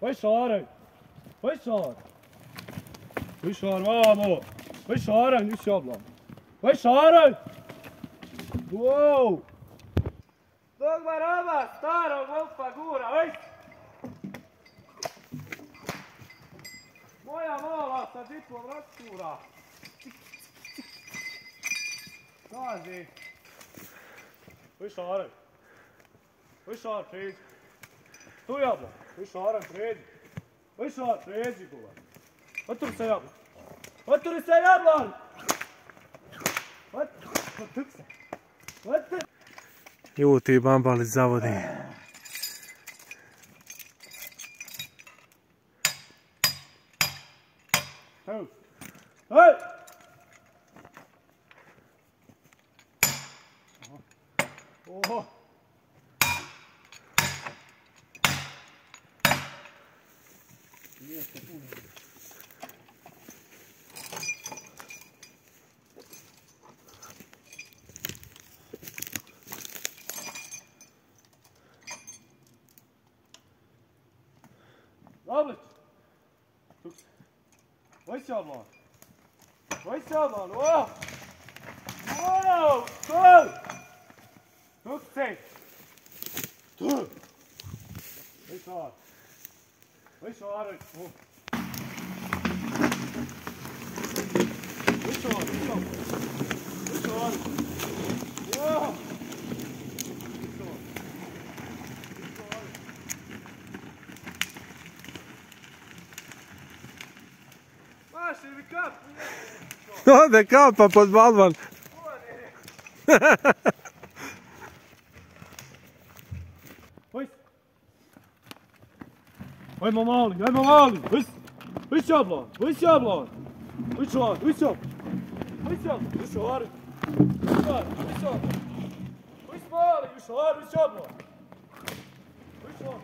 Vai chora. Vai chora. Vai chora, meu amor. Vai chora, nisso, ó, Vai chora. Uou. Dog marama, staro, gol fagura, oi. Moja mala sa diplo rastura. quase, Oj, sorry. Oj, sorry, please tu jabla. Iš Aran, pređi. Iš Aran, pređi guva. Otur se jabla. Otur se jablan. Otur se. Otur. Ju ti bambali zavodi. Hej! Hej! Oho! Robert! Wait your man. Wait your man. Whoa! Whoa! Go! Look safe. Two. Wait on. Visu ārā. Visu ārā. Visu ārā. Jā! Visu ārā. Visu ārā. Mārs ir kāp. No, ne kāp, pat balvan. Ko ne? Vai Mamali, vai Mamali. Hız. Hız yap lan. Hız yap lan. Hız var, hız yap. Hız yap. Hız var. Hız var, hız yap. Hız var, hız var, hız yap lan. Hız var.